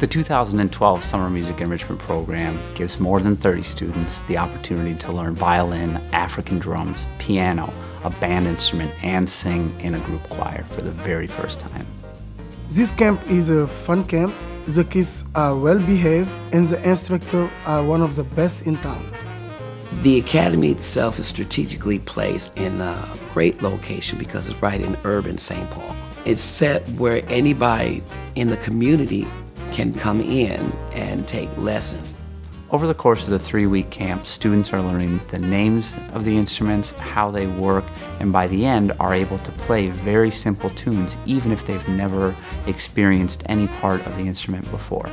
The 2012 Summer Music Enrichment Program gives more than 30 students the opportunity to learn violin, African drums, piano, a band instrument, and sing in a group choir for the very first time. This camp is a fun camp. The kids are well behaved and the instructors are one of the best in town. The academy itself is strategically placed in a great location because it's right in urban St. Paul. It's set where anybody in the community can come in and take lessons. Over the course of the three-week camp, students are learning the names of the instruments, how they work, and by the end are able to play very simple tunes even if they've never experienced any part of the instrument before.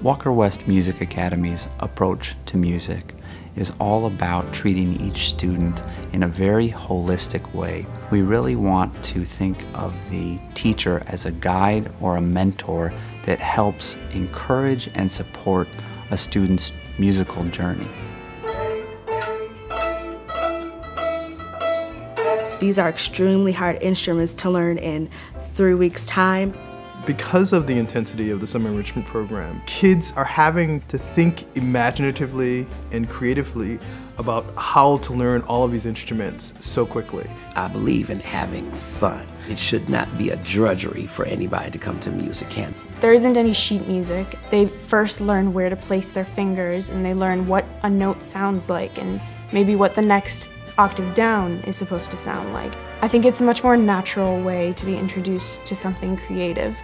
Walker West Music Academy's approach to music is all about treating each student in a very holistic way. We really want to think of the teacher as a guide or a mentor that helps encourage and support a student's musical journey. These are extremely hard instruments to learn in three weeks' time. Because of the intensity of the summer enrichment program, kids are having to think imaginatively and creatively about how to learn all of these instruments so quickly. I believe in having fun. It should not be a drudgery for anybody to come to music camp. There isn't any sheet music. They first learn where to place their fingers and they learn what a note sounds like and maybe what the next octave down is supposed to sound like. I think it's a much more natural way to be introduced to something creative.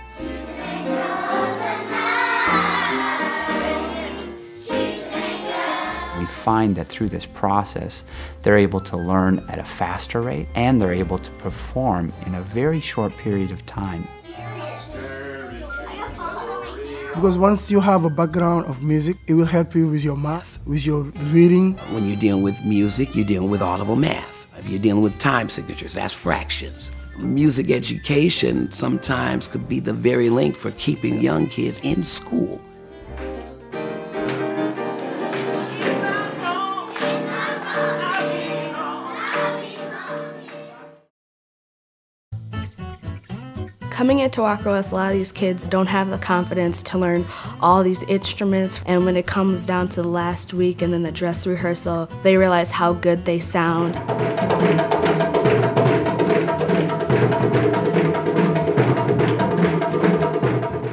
We find that through this process, they're able to learn at a faster rate and they're able to perform in a very short period of time. Because once you have a background of music, it will help you with your math, with your reading. When you're dealing with music, you're dealing with audible math. If you're dealing with time signatures, that's fractions. Music education sometimes could be the very link for keeping young kids in school. Coming into Walker West, a lot of these kids don't have the confidence to learn all these instruments, and when it comes down to the last week and then the dress rehearsal, they realize how good they sound.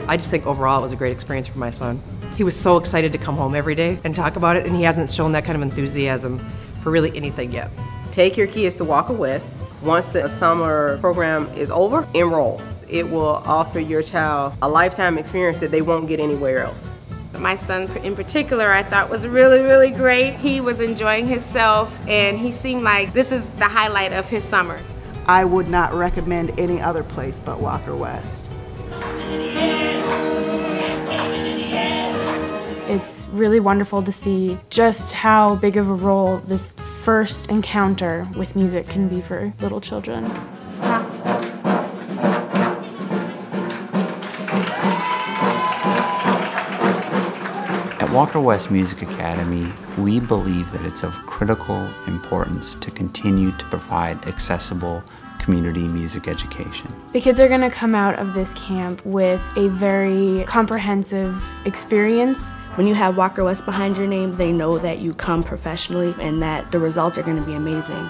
I just think overall it was a great experience for my son. He was so excited to come home every day and talk about it, and he hasn't shown that kind of enthusiasm for really anything yet. Take your kids to Walker West. Once the summer program is over, enroll it will offer your child a lifetime experience that they won't get anywhere else. My son in particular I thought was really, really great. He was enjoying himself and he seemed like this is the highlight of his summer. I would not recommend any other place but Walker West. It's really wonderful to see just how big of a role this first encounter with music can be for little children. Walker West Music Academy, we believe that it's of critical importance to continue to provide accessible community music education. The kids are going to come out of this camp with a very comprehensive experience. When you have Walker West behind your name, they know that you come professionally and that the results are going to be amazing.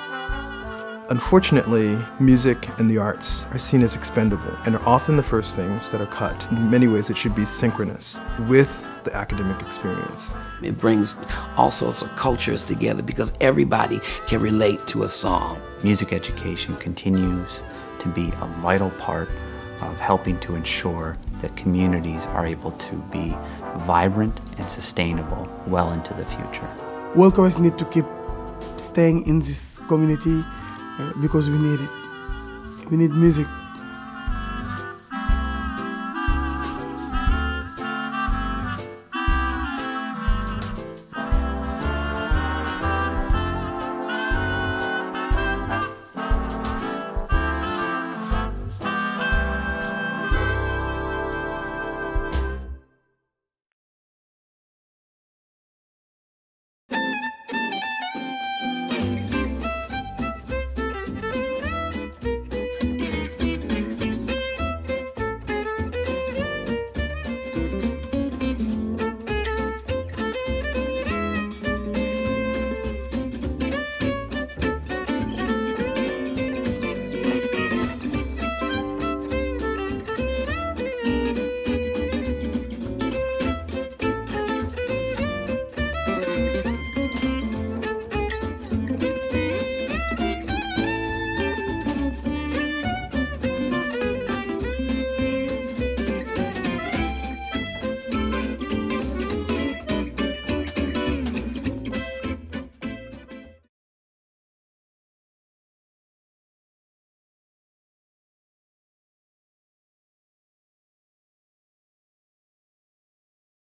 Unfortunately, music and the arts are seen as expendable and are often the first things that are cut. In many ways, it should be synchronous with the academic experience. It brings all sorts of cultures together because everybody can relate to a song. Music education continues to be a vital part of helping to ensure that communities are able to be vibrant and sustainable well into the future. Walker West need to keep staying in this community uh, because we need it. We need music